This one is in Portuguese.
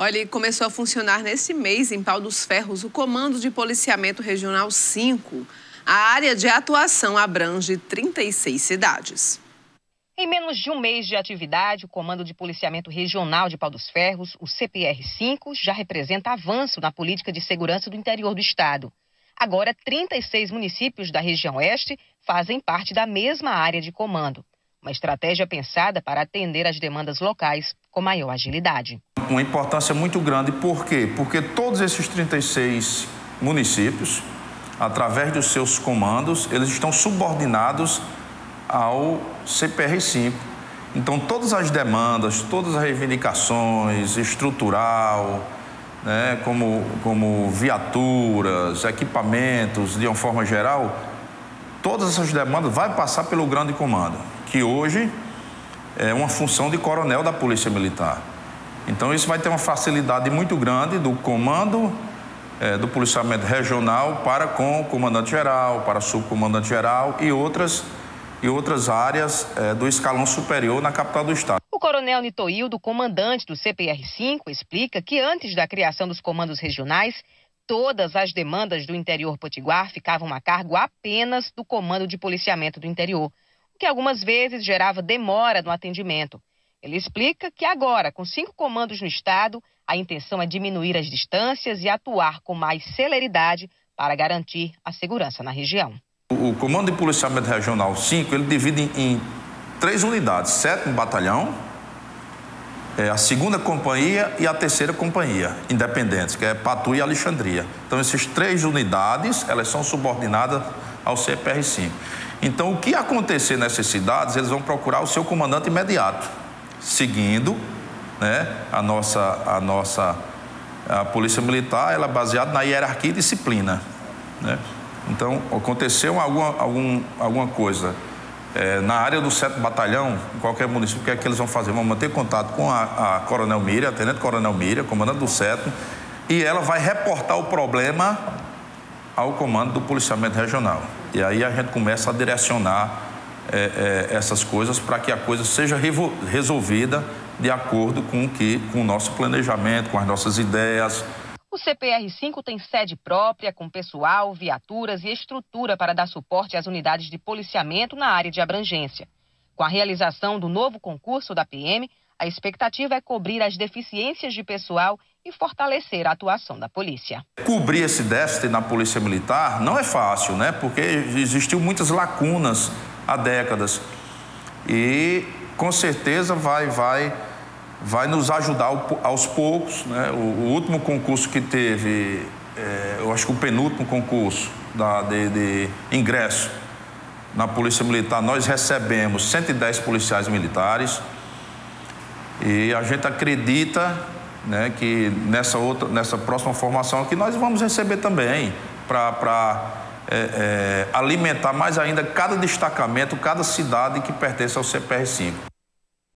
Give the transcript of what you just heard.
Olha, começou a funcionar nesse mês em Pau dos Ferros o Comando de Policiamento Regional 5. A área de atuação abrange 36 cidades. Em menos de um mês de atividade, o Comando de Policiamento Regional de Pau dos Ferros, o CPR-5, já representa avanço na política de segurança do interior do estado. Agora, 36 municípios da região oeste fazem parte da mesma área de comando. Uma estratégia pensada para atender às demandas locais com maior agilidade. Uma importância muito grande, por quê? Porque todos esses 36 municípios, através dos seus comandos, eles estão subordinados ao CPR5. Então, todas as demandas, todas as reivindicações, estrutural, né, como, como viaturas, equipamentos, de uma forma geral, todas essas demandas vai passar pelo grande comando que hoje é uma função de coronel da Polícia Militar. Então, isso vai ter uma facilidade muito grande do comando é, do policiamento regional para com o comandante-geral, para o subcomandante-geral e outras, e outras áreas é, do escalão superior na capital do Estado. O coronel Nitoildo, comandante do CPR-5, explica que antes da criação dos comandos regionais, todas as demandas do interior potiguar ficavam a cargo apenas do Comando de Policiamento do Interior que algumas vezes gerava demora no atendimento. Ele explica que agora, com cinco comandos no estado, a intenção é diminuir as distâncias e atuar com mais celeridade para garantir a segurança na região. O Comando de Policiamento Regional 5, ele divide em, três unidades, sétimo batalhão, é, a segunda companhia e a terceira companhia, independentes, que é Patu e Alexandria. Então, essas três unidades, elas são subordinadas ao CPR-5. Então, o que acontecer nessas cidades, eles vão procurar o seu comandante imediato, seguindo né, a nossa, a nossa a Polícia Militar, ela é baseada na hierarquia e disciplina. Né? Então, aconteceu alguma, algum, alguma coisa é, na área do 7 Batalhão, em qualquer município, o que é que eles vão fazer? Vão manter contato com a, a Coronel Miriam, a Tenente Coronel Miriam, comandante do 7, e ela vai reportar o problema ao comando do policiamento regional. E aí a gente começa a direcionar é, é, essas coisas para que a coisa seja resolvida de acordo com o que, com o nosso planejamento, com as nossas ideias. O CPR-5 tem sede própria, com pessoal, viaturas e estrutura para dar suporte às unidades de policiamento na área de abrangência. Com a realização do novo concurso da PM, a expectativa é cobrir as deficiências de pessoal e fortalecer a atuação da polícia. Cobrir esse déficit na polícia militar não é fácil, né? Porque existiu muitas lacunas há décadas. E com certeza vai vai vai nos ajudar aos poucos, né? O, o último concurso que teve, é, eu acho que o penúltimo concurso da, de, de ingresso na Polícia Militar, nós recebemos 110 policiais militares. E a gente acredita né, que nessa, outra, nessa próxima formação aqui nós vamos receber também para é, é, alimentar mais ainda cada destacamento, cada cidade que pertence ao CPR5.